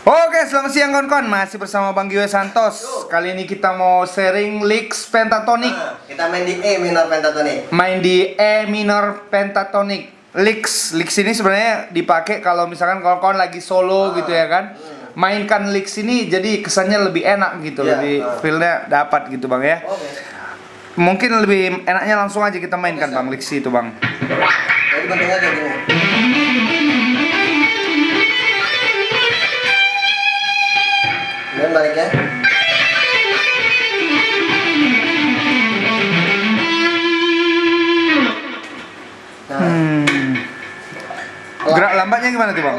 Oke, selamat siang kawan-kawan. Masih bersama Bang Giwe Santos. Kali ini kita mau sharing licks pentatonic. Nah, kita main di E minor pentatonic. Main di E minor pentatonic. Licks, licks ini sebenarnya dipakai kalau misalkan kawan-kawan lagi solo Ah, gitu ya kan. hmm. Mainkan licks ini jadi kesannya lebih enak gitu, Iya, lebih ah. feel-nya dapat gitu Bang ya. Oke. Mungkin lebih enaknya langsung aja kita mainkan Bisa. Bang licks itu Bang. Jadi bentuknya kayak gini. Gerak lambatnya gimana tuh Bang?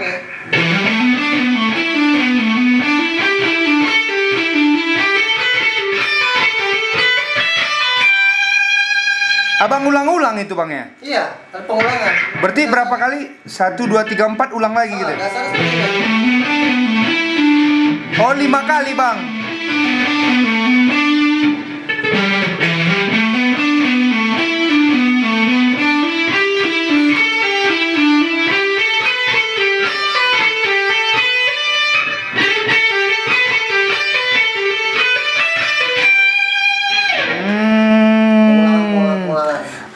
Abang ulang-ulang itu Bang ya? Iya, pengulangan. Berarti berapa kali? 1, 2, 3, 4 ulang lagi gitu? Ah. Oh lima kali bang.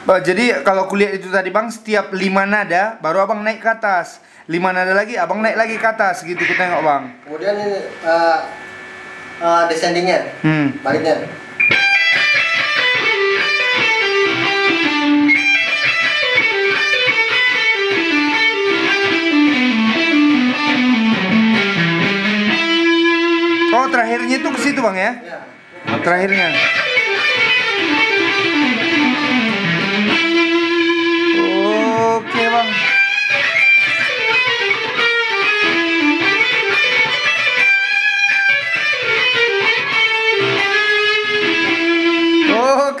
Bah, jadi kalau kuliah itu tadi bang, setiap lima nada baru abang naik ke atas. Lima nada lagi, abang naik lagi ke atas gitu kita tengok bang. Kemudian ini uh, uh, descendingnya, Hmm. baliknya. Oh terakhirnya itu ke situ bang ya? Ya. Terakhirnya.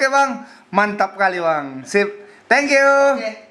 Oke bang, mantap kali bang. Sip. Thank you. Oke.